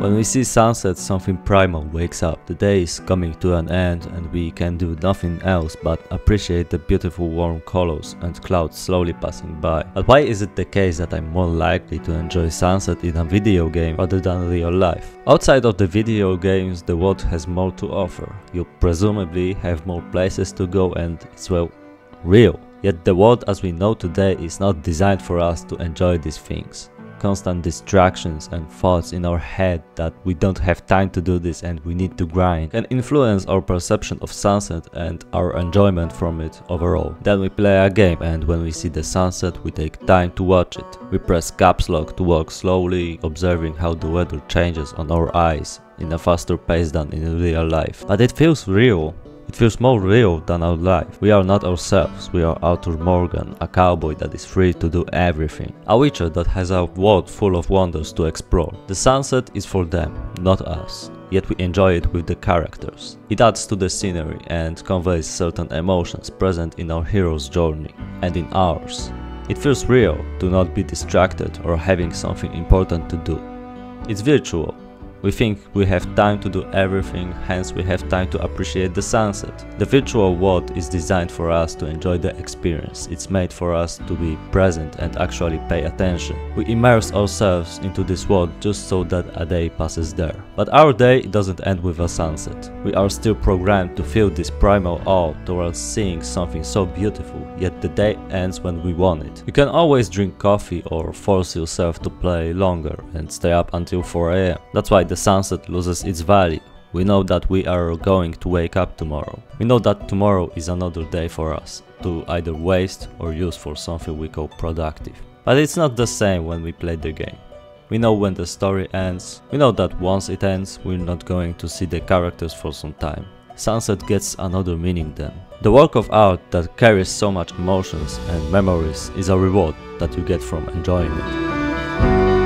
When we see sunset, something primal wakes up. The day is coming to an end and we can do nothing else but appreciate the beautiful warm colors and clouds slowly passing by. But why is it the case that I'm more likely to enjoy sunset in a video game rather than real life? Outside of the video games, the world has more to offer. You presumably have more places to go and it's well, real. Yet the world as we know today is not designed for us to enjoy these things constant distractions and thoughts in our head that we don't have time to do this and we need to grind can influence our perception of sunset and our enjoyment from it overall. Then we play a game and when we see the sunset we take time to watch it. We press caps lock to walk slowly, observing how the weather changes on our eyes in a faster pace than in real life. But it feels real it feels more real than our life. We are not ourselves, we are Arthur Morgan, a cowboy that is free to do everything. A witcher that has a world full of wonders to explore. The sunset is for them, not us yet we enjoy it with the characters. It adds to the scenery and conveys certain emotions present in our hero's journey and in ours. It feels real to not be distracted or having something important to do. It's virtual, we think we have time to do everything, hence we have time to appreciate the sunset. The virtual world is designed for us to enjoy the experience, it's made for us to be present and actually pay attention. We immerse ourselves into this world just so that a day passes there. But our day doesn't end with a sunset. We are still programmed to feel this primal awe towards seeing something so beautiful, yet the day ends when we want it. You can always drink coffee or force yourself to play longer and stay up until 4am. That's why the sunset loses its value. We know that we are going to wake up tomorrow. We know that tomorrow is another day for us, to either waste or use for something we call productive. But it's not the same when we play the game. We know when the story ends, we know that once it ends, we're not going to see the characters for some time. Sunset gets another meaning then. The work of art that carries so much emotions and memories is a reward that you get from enjoying it.